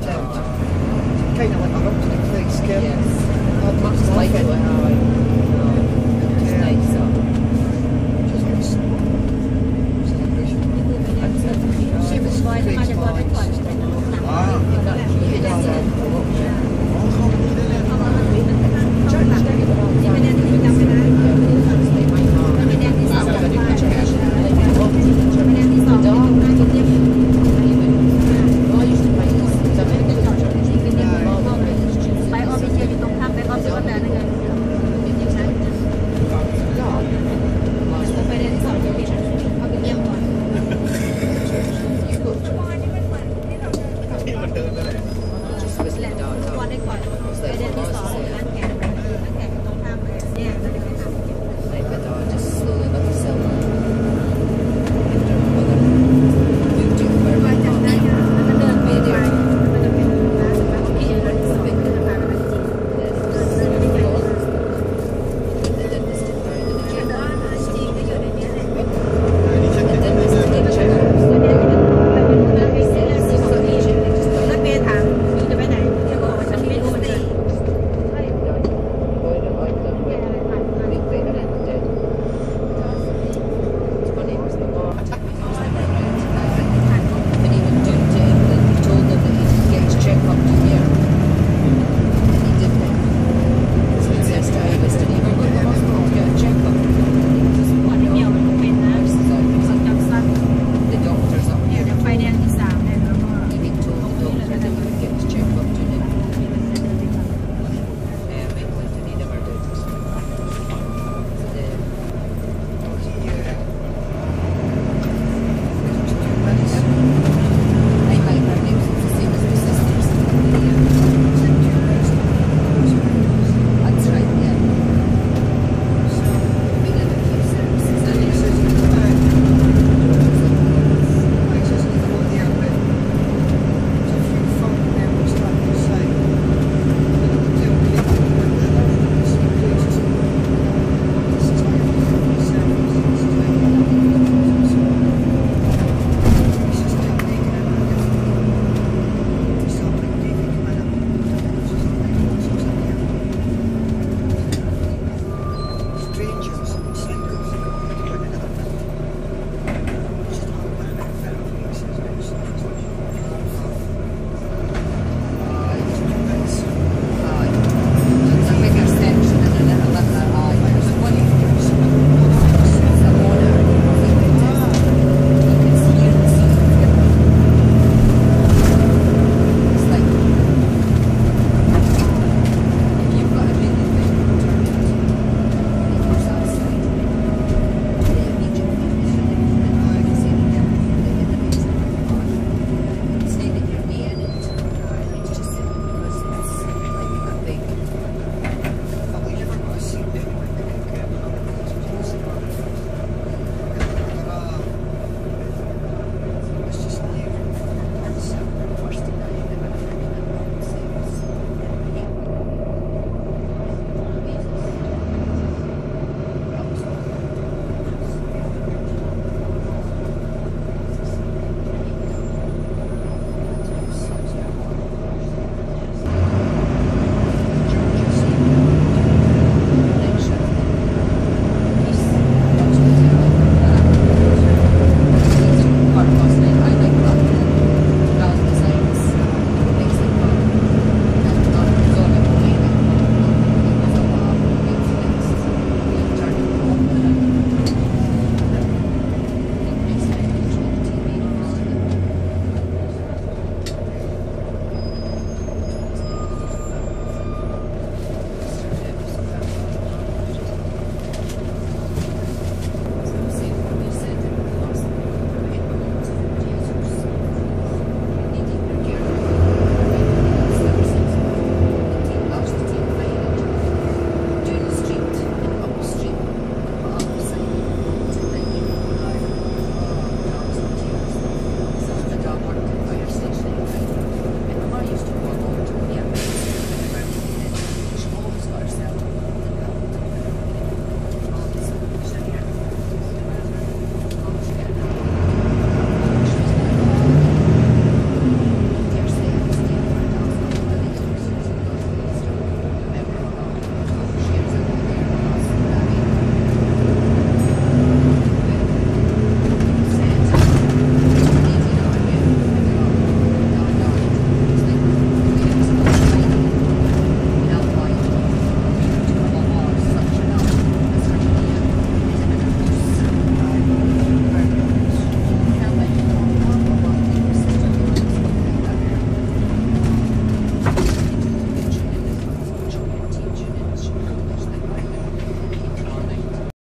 Kind of like a up to the place Kim. Yes. Much like it.